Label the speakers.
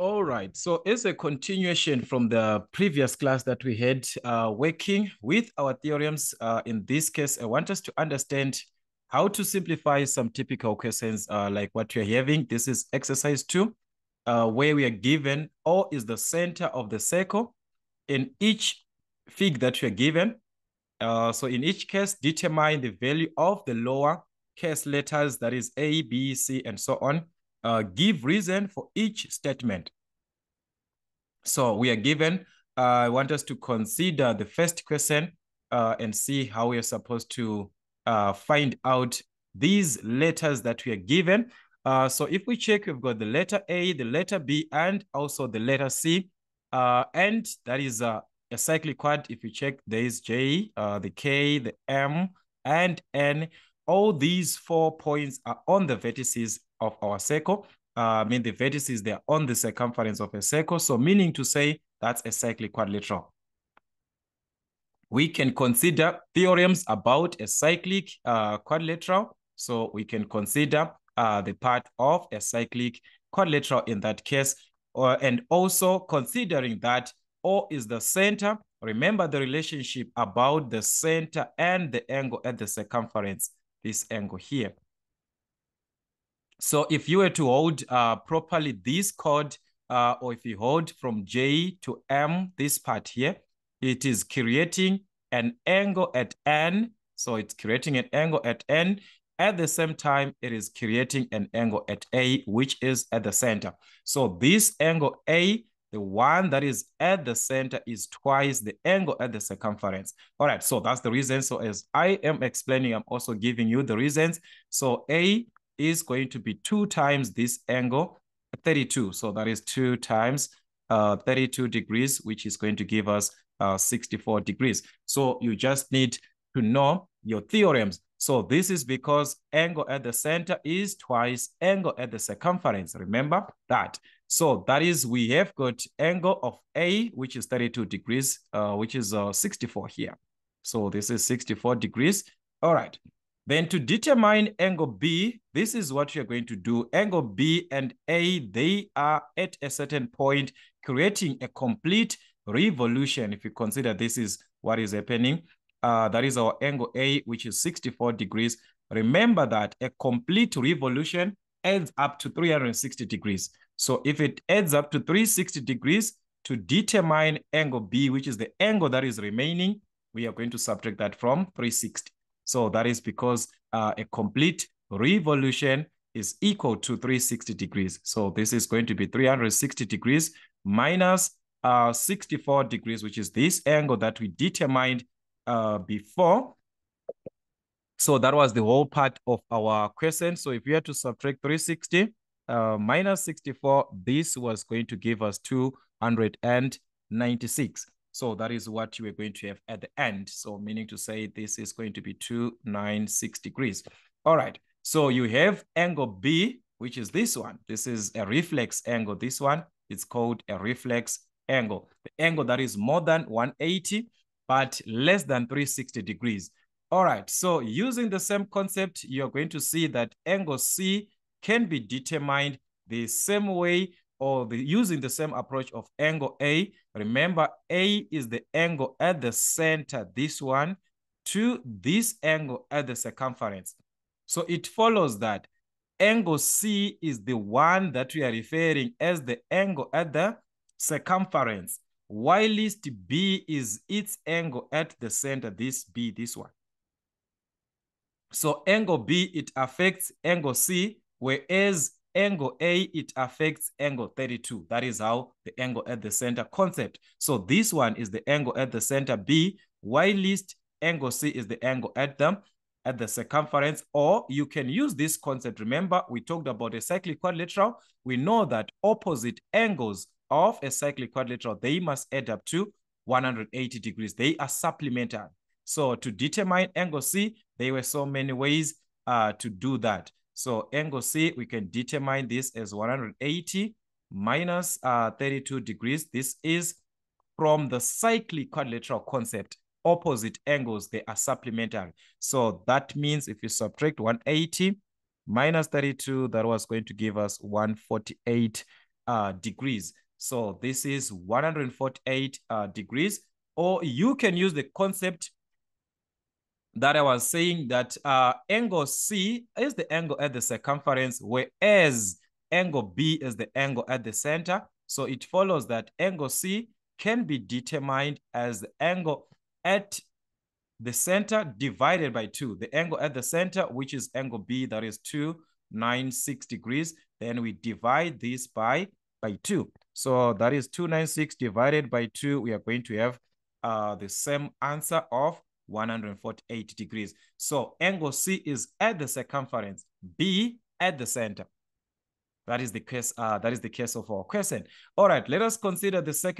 Speaker 1: All right. So as a continuation from the previous class that we had uh, working with our theorems, uh, in this case, I want us to understand how to simplify some typical questions uh, like what you're having. This is exercise two, uh, where we are given O is the center of the circle in each fig that you're given. Uh, so in each case, determine the value of the lower case letters, that is A, B, C, and so on. Uh, give reason for each statement. So we are given, uh, I want us to consider the first question uh, and see how we are supposed to uh, find out these letters that we are given. Uh, so if we check, we've got the letter A, the letter B, and also the letter C. Uh, and that is a, a cyclic quad. If you check, there is J, the K, the M, and N. All these four points are on the vertices of our circle. Uh, I mean, the vertices, they're on the circumference of a circle. So meaning to say that's a cyclic quadrilateral. We can consider theorems about a cyclic uh, quadrilateral. So we can consider uh, the part of a cyclic quadrilateral in that case. Uh, and also considering that O is the center, remember the relationship about the center and the angle at the circumference, this angle here. So if you were to hold uh, properly this chord, uh, or if you hold from J to M, this part here, it is creating an angle at N. So it's creating an angle at N. At the same time, it is creating an angle at A, which is at the center. So this angle A, the one that is at the center is twice the angle at the circumference. All right, so that's the reason. So as I am explaining, I'm also giving you the reasons. So A is going to be two times this angle, 32. So that is two times uh, 32 degrees, which is going to give us uh, 64 degrees. So you just need to know your theorems. So this is because angle at the center is twice angle at the circumference. Remember that. So that is, we have got angle of A, which is 32 degrees, uh, which is uh, 64 here. So this is 64 degrees. All right. Then to determine angle B, this is what you're going to do. Angle B and A, they are at a certain point creating a complete revolution. If you consider this is what is happening, uh, that is our angle A, which is 64 degrees. Remember that a complete revolution adds up to 360 degrees. So if it adds up to 360 degrees to determine angle B, which is the angle that is remaining, we are going to subtract that from 360. So that is because uh, a complete revolution is equal to 360 degrees. So this is going to be 360 degrees minus uh, 64 degrees, which is this angle that we determined uh, before. So that was the whole part of our question. So if we had to subtract 360 uh, minus 64, this was going to give us 296. So that is what you are going to have at the end. So meaning to say this is going to be 296 degrees. All right. So you have angle B, which is this one. This is a reflex angle. This one is called a reflex angle. The angle that is more than 180, but less than 360 degrees. All right. So using the same concept, you're going to see that angle C can be determined the same way or the, using the same approach of angle A. Remember, A is the angle at the center, this one, to this angle at the circumference. So it follows that angle C is the one that we are referring as the angle at the circumference, while list B is its angle at the center, this B, this one. So angle B, it affects angle C, whereas angle A, it affects angle 32. That is how the angle at the center concept. So this one is the angle at the center B, whilst angle C is the angle at them at the circumference, or you can use this concept. Remember, we talked about a cyclic quadrilateral. We know that opposite angles of a cyclic quadrilateral, they must add up to 180 degrees. They are supplementary. So to determine angle C, there were so many ways uh, to do that. So angle C, we can determine this as 180 minus, uh, 32 degrees. This is from the cyclic quadrilateral concept. Opposite angles, they are supplementary. So that means if you subtract 180 minus 32, that was going to give us 148 uh, degrees. So this is 148 uh, degrees. Or you can use the concept that I was saying that uh, angle C is the angle at the circumference, whereas angle B is the angle at the center. So it follows that angle C can be determined as the angle at the center divided by 2. The angle at the center, which is angle B, that is 296 degrees. Then we divide this by, by 2. So that is 296 divided by 2. We are going to have uh, the same answer of 148 degrees. So angle C is at the circumference, B at the center. That is the case. Uh, that is the case of our question. All right, let us consider the second.